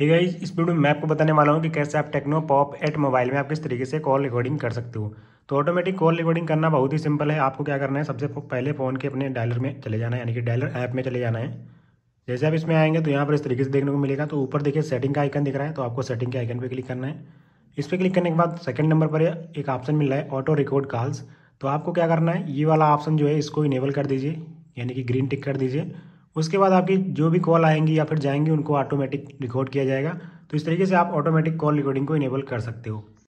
Hey guys इस video में मैं आपको बताने वाला हूँ कि कैसे आप टेक्नो पॉप एट मोबाइल में आप किस तरीके से कॉल रिकॉर्डिंग कर सकते हो। तो ऑटोमेटिक कॉल रिकॉर्डिंग करना बहुत ही सिंपल है। आपको क्या करना है, सबसे पहले फ़ोन के अपने डायलर में चले जाना है, यानी कि डायलर ऐप में चले जाना है। जैसे आप इसमें आएँगे तो यहाँ पर इस तरीके से देखने को मिलेगा। तो ऊपर देखिए सेटिंग का आइकन दिख रहा है तो आपको सेटिंग के आइकन पर क्लिक करना है। इस पर क्लिक करने के बाद सेकंड नंबर पर एक ऑप्शन मिल रहा है ऑटो रिकॉर्ड कॉल्स तो आपको क्या करना है, ये वाला ऑप्शन जो है, इसको इनेबल कर दीजिए, यानी कि ग्रीन टिक कर दीजिए। उसके बाद आपकी जो भी कॉल आएँगी या फिर जाएँगी, उनको ऑटोमेटिक रिकॉर्ड किया जाएगा। तो इस तरीके से आप ऑटोमेटिक कॉल रिकॉर्डिंग को इनेबल कर सकते हो।